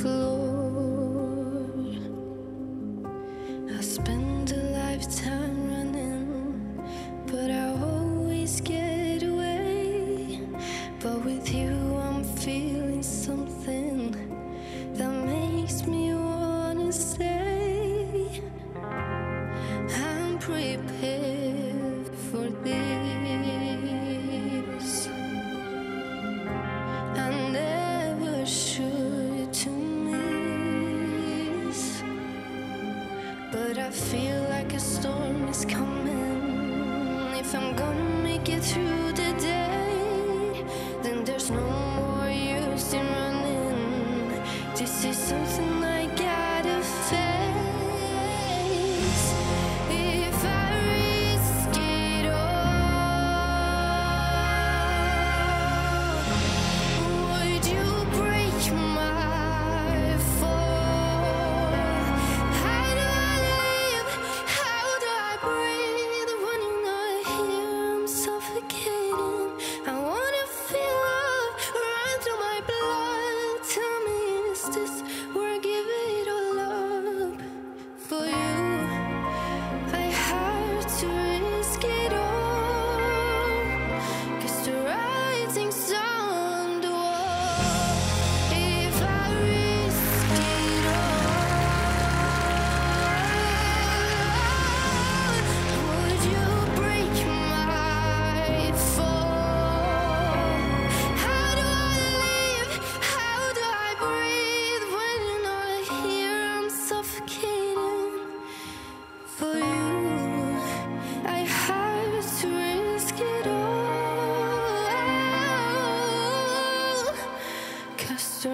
floor. I spend a lifetime running, but I always get away. But with you, I'm feeling something. But I feel like a storm is coming. If I'm gonna make it through the day, then there's no more use in running. This is something. Cause